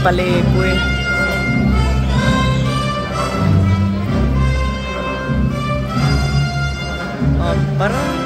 palengke. Oh, parang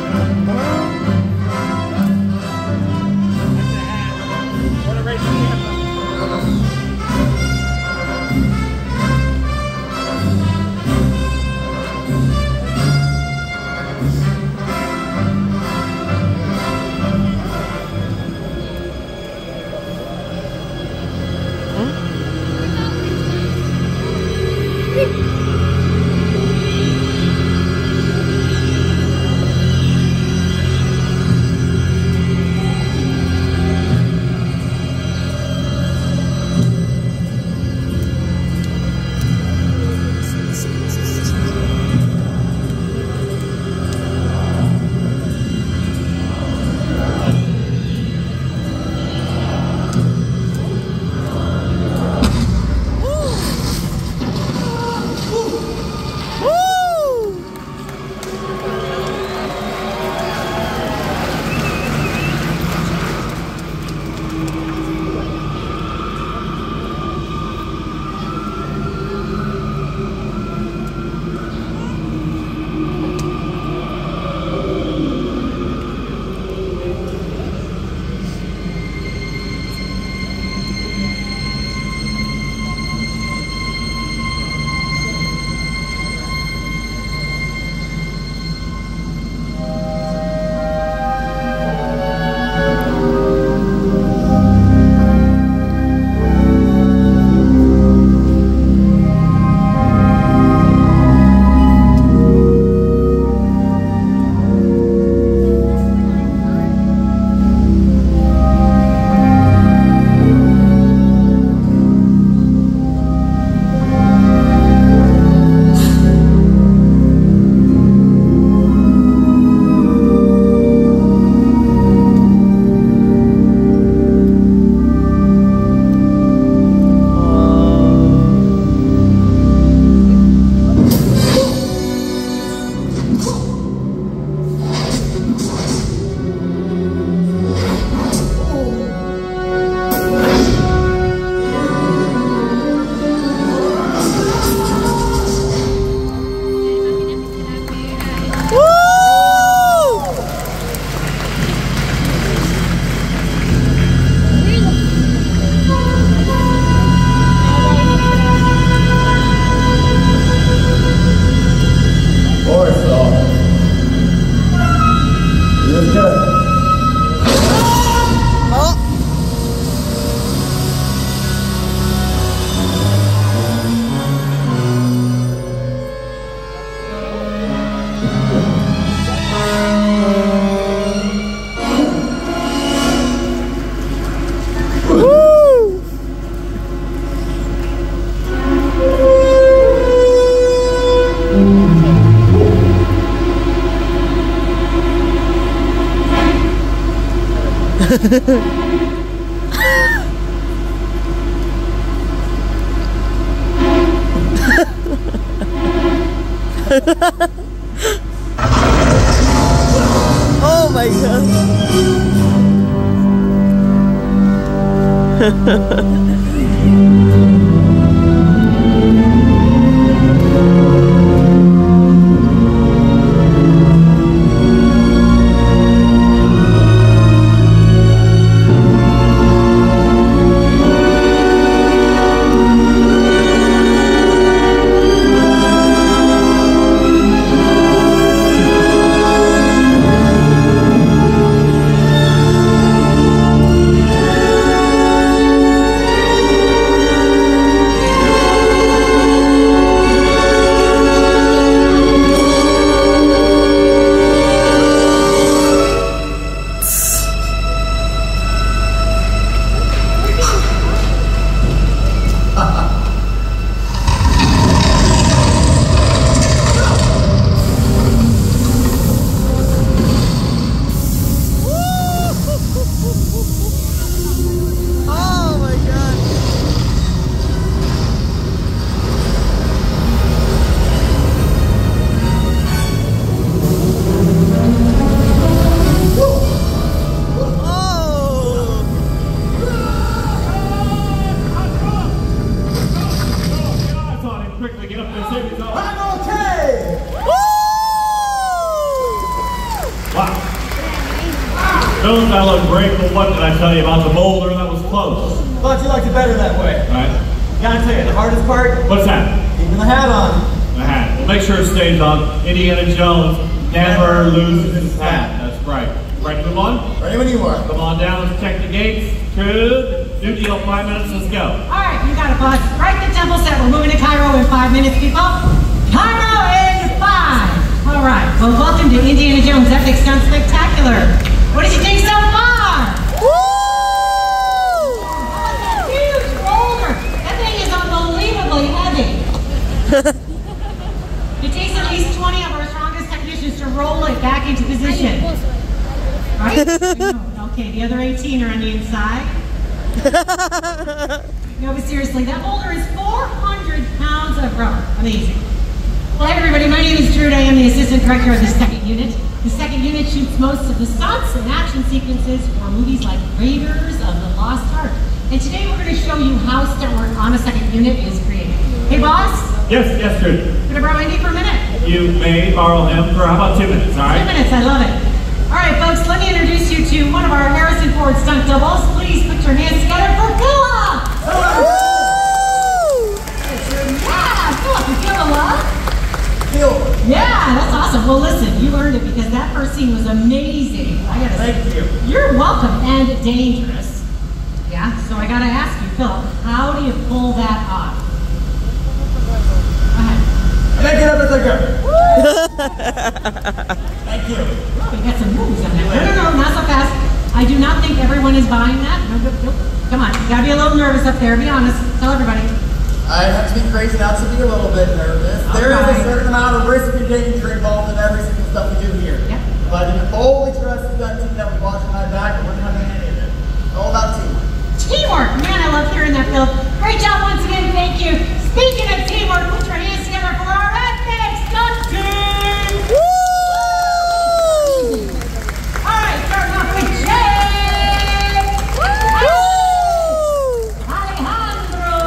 oh my god. close? Thought you liked it better that way. Right? Gotta tell you, the hardest part, What's that? keeping the hat on. The hat. Well, make sure it stays on. Indiana Jones never loses his hat. That's right. Right, move on. Ready when you are. Come on down, let's check the gates. Good. New deal, five minutes, let's go. All right, you got it, boss. Right the temple set. We're moving to Cairo in five minutes, people. Cairo in five. All right. Well, welcome to Indiana Jones Epic Stunt Spectacular. What did you think so far? Oh, that huge boulder. That thing is unbelievably heavy. It takes at least 20 of our strongest technicians to roll it back into position. Right? Okay, the other 18 are on the inside. No, but seriously, that boulder is 400 pounds of rubber. Amazing. Well, everybody, my name is Drew. I am the assistant director of the second unit. The second unit shoots most of the stunts and action sequences for movies like Raiders of the Lost Ark. And today we're going to show you how stunt work on a second unit is created. Hey, boss, Yes, yes, Drew. Can I borrow Andy for a minute? You may borrow him for how about two minutes, all right? Two minutes, I love it. All right, folks, let me introduce you to one of our Harrison Ford stunt doubles. Please put your hands together for Killa! Yeah, Philip, you feel the love? Feel. Yeah, that's awesome. Well, listen, you earned it because that first scene was amazing. I gotta say, Thank you. you're welcome and dangerous. Yeah, so I gotta ask you, Philip, how do you pull that off? Go ahead. Make it up as I go. Thank you. Oh, you got some moves on that. No, no, no, not so fast. I do not think everyone is buying that. No, no. Come on, you gotta be a little nervous up there. Be honest. Tell everybody. I have to be crazy not to be a little bit nervous. There is a certain amount of risk and danger involved in every single stuff we do here. Yep. But I can fully trust the gun team that was watching my back and wouldn't have any of it. All about teamwork. Teamwork. Man, I love hearing that, Phil. Great job once again. Thank you. Speaking of teamwork, put your hands together for our epic stunt team. All right, starting off with Jay. Alejandro.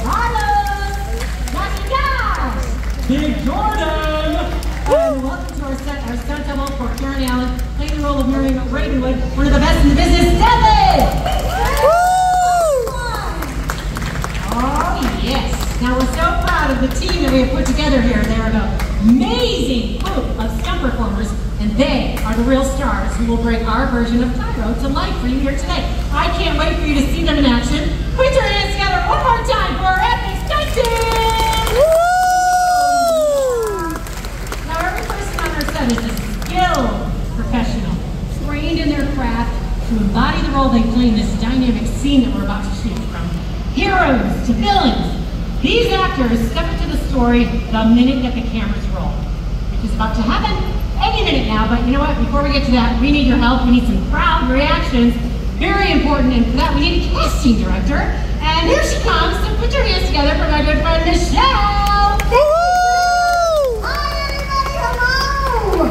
Carlos. Navidad. Big Jordan. And welcome to our set, our stunt double for Karen Allen, playing the role Ravenwood, one of the best in the business, Devin. Oh, yes. Now, we're so proud of the team that we have put together here. They are an amazing group of stunt performers, and they are the real stars who will bring our version of Cairo to life for you here today. I can't wait for you to see them in action. Put your hands together one more time for our epic stunt team! Now, every person on our set is a skilled professional, trained in their craft to embody the role they play in this dynamic scene that we're about to shoot from heroes to villains. These actors step into the story the minute that the cameras roll, which is about to happen any minute now. But you know what? Before we get to that, we need your help. We need some crowd reactions. Very important. And for that, we need a casting director. And here she comes. So put your hands together for my good friend Michelle. Hi everybody, hello!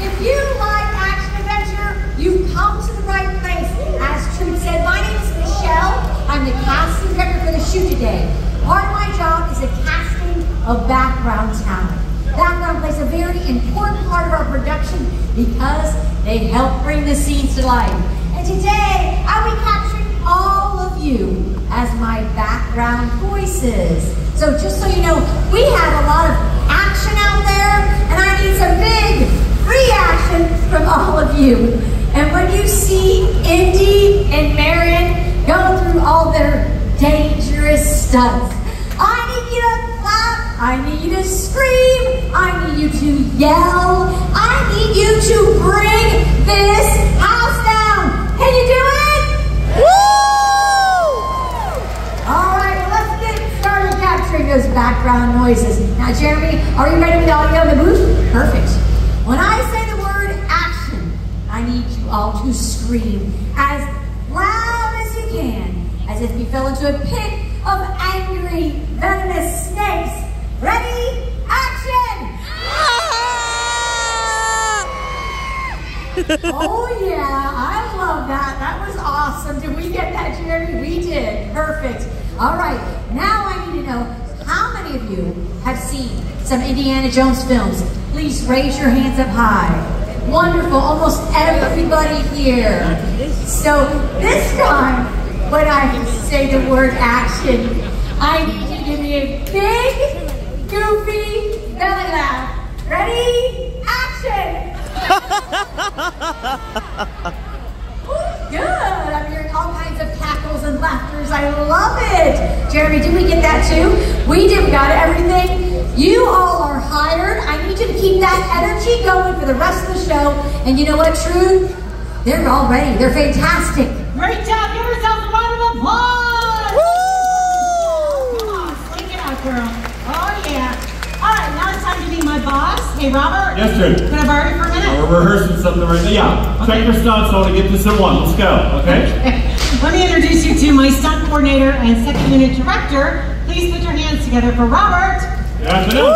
If you like action adventure, you've come to the right place. As Trude said, my name is Michelle. I'm the casting director for the shoot today. Part of my job is the casting of background talent. Background plays a very important part of our production because they help bring the scenes to life. And today, I'll be capturing all of you as my background voices. So just so you know, we have a lot of action out there, and I need some big reaction from all of you. And when you see Indy and Marion go through all their dangerous stunts, I need you to clap, I need you to scream, I need you to yell, I need you to bring this house down. Can you do it? Woo! All right, let's get started capturing those background noises. Now, Jeremy, are you ready with the audio in the booth? Perfect. When I say the word action, I need you all to scream as loud as you can, as if you fell into a pit of angry, venomous snakes. Ready? Action! oh yeah, I love that. That was awesome. Did we get that, Jeremy? We did. Perfect. All right, now I need to know how many of you have seen some Indiana Jones films. Please raise your hands up high. Wonderful, almost everybody here. So this time, when I say the word action, I need you to give me a big, goofy belly laugh. Ready? Action! Good. I'm hearing all kinds of cackles and laughters. I love it. Jeremy, did we get that too? We did. We got everything. You all are hired. I need you to keep that energy going for the rest of the show. And you know what, Truth? They're all ready. They're fantastic. Great job. Give yourselves a round of applause. Come on, slink it out, girl. Oh, yeah. All right, now it's time to be my boss. Hey, Robert. Yes, sir. Can I borrow you for a minute? We're rehearsing something right now. Yeah, check your stunts. I want to get this in one. Let's go, okay? Let me introduce you to my stunt coordinator and second unit director. Please put your hands together for Robert. Good afternoon.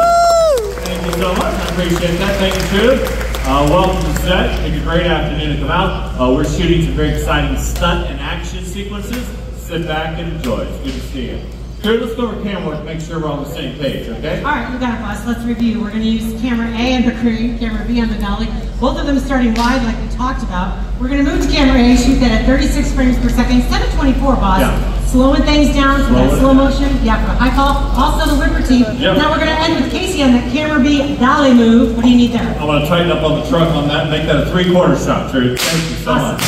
Thank you so much. I appreciate that. Thank you, too. Uh, welcome to set. It's a great afternoon to come out. Uh, we're shooting some very exciting stunt and action sequences. Sit back and enjoy. It's good to see you. Here, let's go over camera work. Make sure we're on the same page, okay? All right, you got it, boss. Let's review. We're going to use camera A on the crew, camera B on the dolly. Both of them starting wide like we talked about. We're going to move to camera A, shoot that at 36 frames per second instead of 24, boss. Yeah. Slowing things down for Slow that slow motion. Yeah, for high call. Also the Liberty. Yep. Now we're going to end with Casey on the camera B dolly move. What do you need there? I want to tighten up on the truck on that and make that a three-quarter shot, Truth. Thank you so much.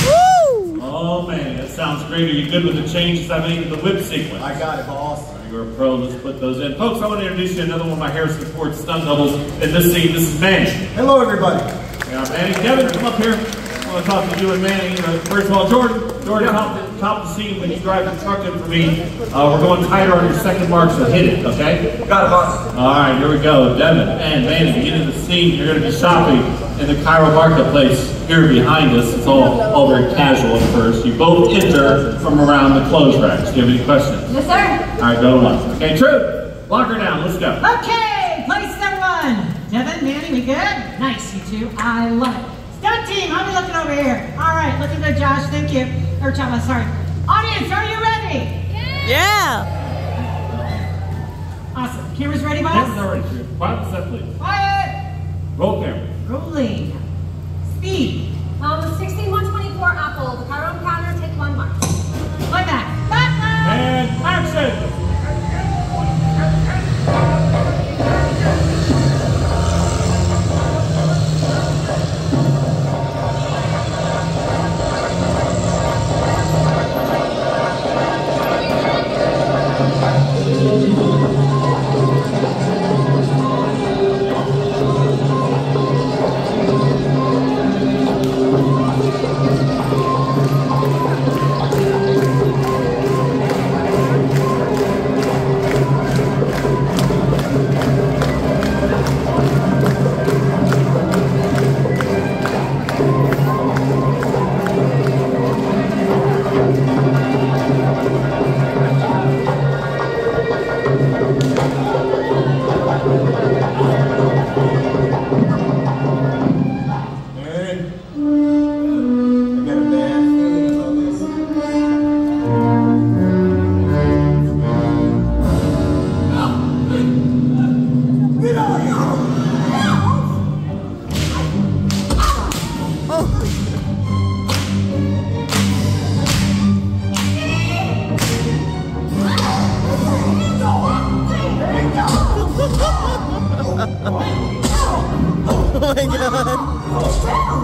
Man, that sounds great. Are you good with the changes I made in the whip sequence? I got it, boss. You're a pro. Let's put those in. Folks, I want to introduce you to another one of my Harrison Ford stunt doubles in this scene. This is Manny. Hello, everybody. Yeah, Manny. Kevin, come up here. I want to talk to you and Manny. You first of all, Jordan. Jordan, top, the, top the scene when you drive the truck in for me. Uh, we're going tighter on your second mark, so hit it, okay? Got it, boss. All right, here we go. Devin and Manny, get into the scene. You're going to be shopping in the Cairo marketplace here behind us. It's all, all very casual at first. You both enter from around the clothes racks. Do you have any questions? Yes, sir. All right, go to one. Okay, true. Lock her down. Let's go. Okay, place number one. Devin, Manny, we good? Nice, you two. I love it. Stunt team, I'll be looking over here? All right, looking good, Josh. Thank you. Or Chava, sorry. Audience, are you ready? Yeah. yeah. Awesome. Cameras ready, Cameras boss? are ready. True. Quiet, set, please. Quiet. Roll camera. Rolling. Speed. Um, 16124 Apple, the Cairo encounter, take one mark. Play back. Back And action.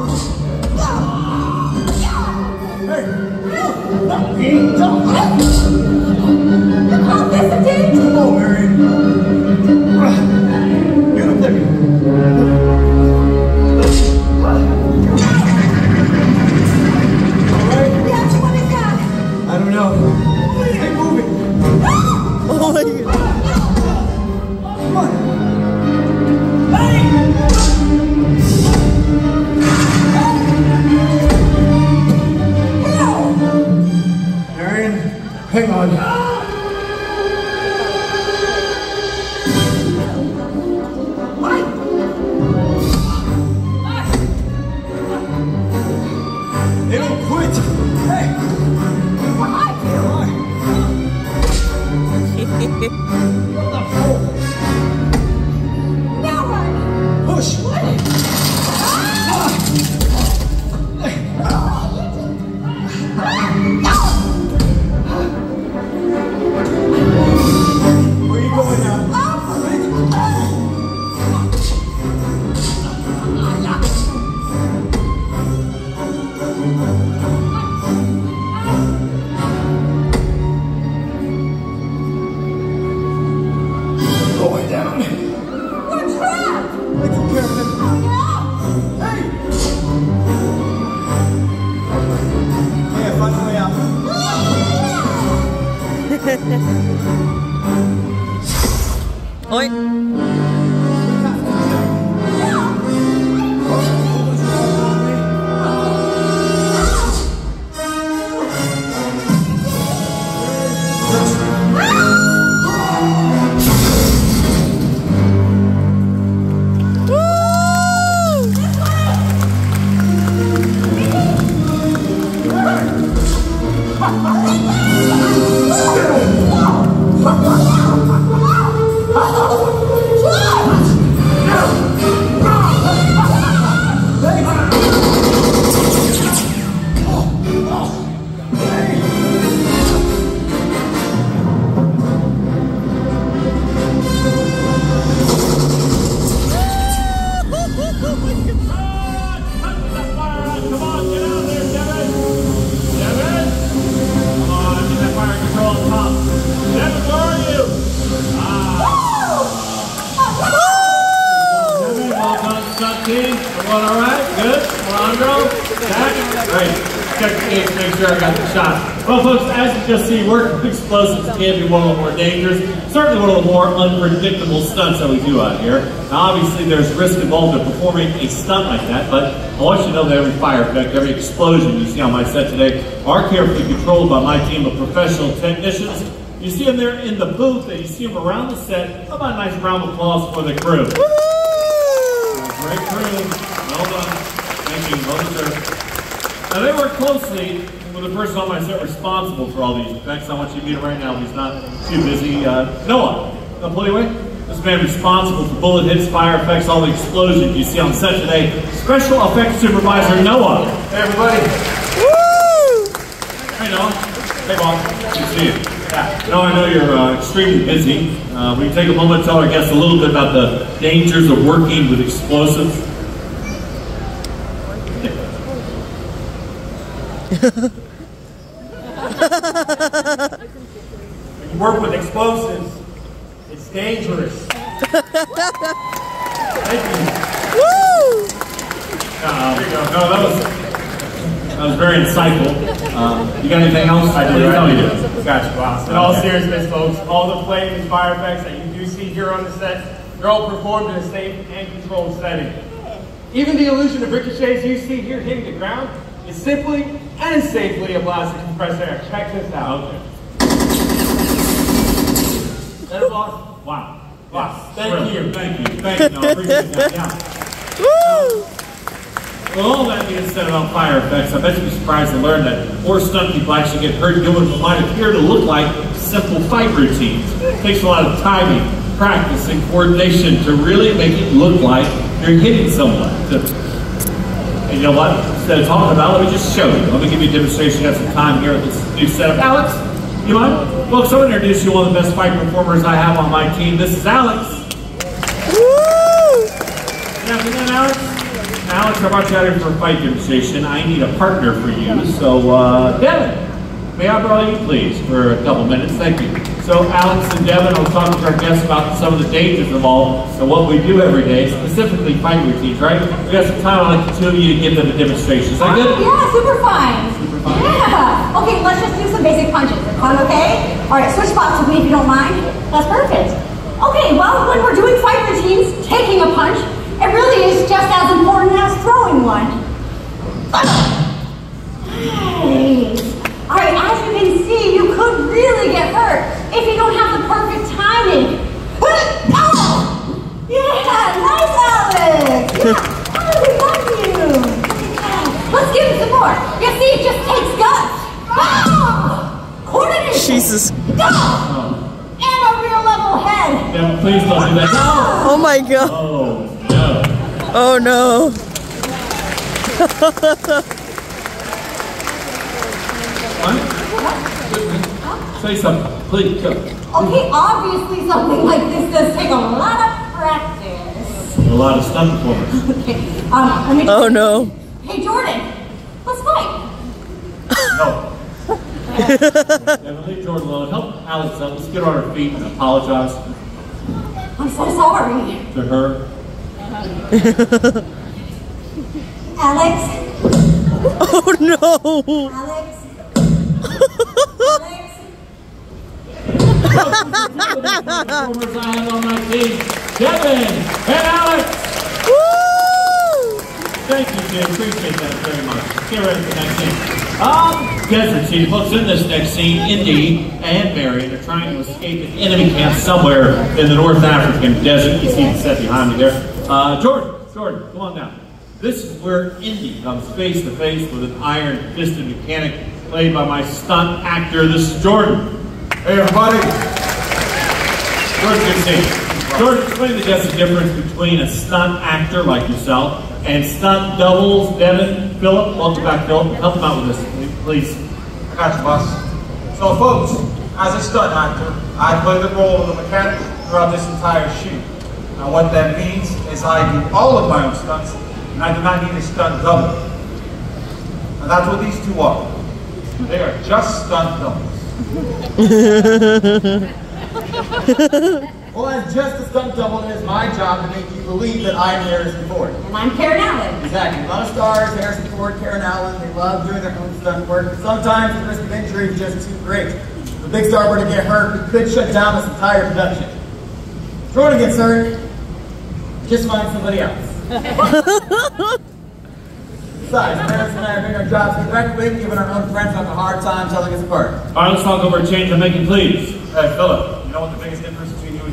God. ôi. Case, sure I got the shot. Well, folks, as you just see, working with explosives can be one of the more dangerous, certainly one of the more unpredictable stunts that we do out here. Now, obviously, there's risk involved in performing a stunt like that, but I want you to know that every fire effect, every explosion you see on my set today are carefully controlled by my team of professional technicians. You see them there in the booth, and you see them around the set. How about a nice round of applause for the crew? Great crew. Well done. Thank you. Well deserved. Now they work closely the person on my set responsible for all these effects. I want you to meet him right now. He's not too busy. Uh, Noah. Come pull away. This man responsible for bullet hits, fire effects, all the explosions you see on set today. Special effects supervisor Noah. Hey everybody. Hey Noah. Hey Bob. Good to see you. Yeah. Noah, I know you're uh, extremely busy. Uh, will you take a moment to tell our guests a little bit about the dangers of working with explosives? When you work with explosives, it's dangerous. Thank you. Woo! Uh, there you go. No, that was that was very insightful. Um, you got anything else? I do, Please tell. I do. Gotcha, boss. In all seriousness, folks, all the flames and fire effects that you do see here on the set, they're all performed in a safe and controlled setting. Even the illusion of ricochets you see here hitting the ground is simply and safely a blast of compressed air. Check this out. Okay. Better, boss? Wow. Boss, thank Really, you. Thank you. Thank you. No, I appreciate that. Yeah. Woo! Well, all that being said about fire effects, I bet you'd be surprised to learn that more stunt people actually get hurt doing what might appear to look like simple fight routines. It takes a lot of timing, practice, and coordination to really make it look like you're hitting someone. To- And you know what? Instead of talking about it, let me just show you. Let me give you a demonstration. You have some time here at this new setup. Alex, you mind? Folks, I want to introduce you to one of the best fight performers I have on my team. This is Alex. Woo! Good afternoon, Alex. Alex, I brought you out here for a fight demonstration. I need a partner for you. So, uh, Devin, may I borrow you, please, for a couple minutes? Thank you. So, Alex and Devin, was talking to our guests about some of the dangers involved and what we do every day, specifically fight routines, right? We got some time. I'd like the two of you to give them a demonstration. Is that good? Yeah, super fine. Super fine. Yeah. Okay, let's just do some basic punches. Sound okay? All right, switch spots with me if you don't mind. That's perfect. Okay, well, when we're doing fight routines, taking a punch, it really is just as important as throwing one. Nice. All right, as you can see, you could really get hurt if you don't have the perfect timing. Oh! Yeah, nice, Alex. Yeah. Oh, we love you. Let's give it some more. You see, it just takes guts. Ah! Coordination. Jesus. Go! And a real level head. Devin, please don't do that. No! Oh my god. Oh, no. Oh no. What? Say something. Please, go. Okay, obviously something like this does take a lot of practice. A lot of stunt performers. Okay, um, let me. Oh no. Hey, Jordan, let's fight. No. Devin, leave Jordan alone. Help Alex up. Let's get her on her feet and apologize I'm so sorry. to her. Alex, Oh no. Alex, Alex. Performers Island on my team, Kevin and Alex. Woo! Thank you, Jim. Appreciate that very much. Get ready for the next scene. Um, desert scene. Folks, in this next scene, Indy and Marion are trying to escape an enemy camp somewhere in the North African desert. You see the set behind me there. Uh, Jordan, Jordan, come on down. This is where Indy comes face to face with an iron-fisted mechanic played by my stunt actor. This is Jordan. Hey everybody, Jordan, good scene. Jordan, explain the just difference between a stunt actor like yourself and stunt doubles. Devin, Philip, welcome back, Philip. Help them out with this, please. I got you, boss. So folks, as a stunt actor, I play the role of the mechanic throughout this entire shoot. Now what that means is I do all of my own stunts, and I do not need a stunt double. And that's what these two are. They are just stunt doubles. Well, as just a stunt double, it is my job to make you believe that I'm Harrison Ford. And I'm Karen Allen. Exactly. A lot of stars, Harrison Ford, Karen Allen, they love doing their own stunt work, but sometimes the risk of injury is just too great. If a big star were to get hurt, we could shut down this entire production. If you want to hurt, just find somebody else. Besides, Harrison and I are doing our jobs correctly, giving our own friends not a hard time telling us apart. All right, let's talk over a change of making, please. Hey Philip, you know what the biggest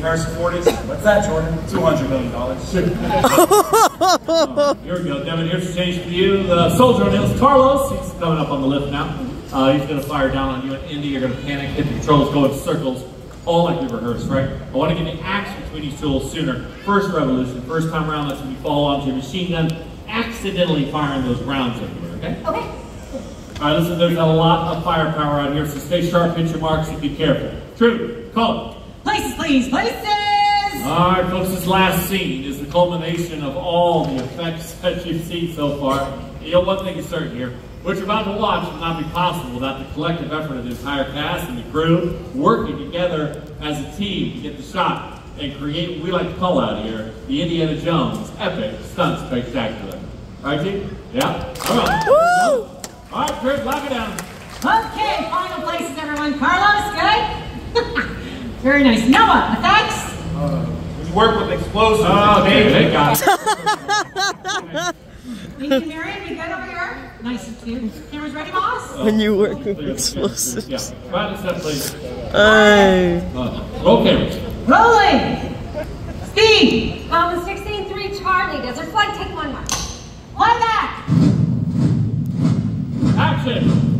difference between you and Harrison Ford is? What's that, Jordan? $200 million. Here we go, Devin. Here's a change for you. The soldier on the hills, Carlos. He's coming up on the lift now. Uh, he's going to fire down on you and Indy. You're going to panic, hit the controls, go in circles, all like we rehearsed, right? I want to get the action between these two a little sooner. First revolution, first time around, that's when you fall onto your machine gun, accidentally firing those rounds everywhere, okay? Okay. All right, listen, there's a lot of firepower out here, so stay sharp, hit your marks, and be careful. True, call it. Places, please, places! All right, folks, this last scene is the culmination of all the effects that you've seen so far. You know, one thing is certain here. What you're about to watch will not be possible without the collective effort of the entire cast and the crew working together as a team to get the shot and create what we like to call out here the Indiana Jones epic stunt spectacular. All right, team? Yeah? All right. Woo! All right, Chris, lock it down. Okay, final places, everyone. Carlos, good? Very nice. Noah, effects? When you work with explosives, Oh, it's okay, dangerous. they got it. Thank you, Marion. You good over here? Nice to see you. Cameras ready, boss? When you work with Yeah, explosives. right, step, please. Ay. Uh, roll cameras. Rolling! Speed! Um, 16-3 Charlie, does her flight take one mark? Play back! Action!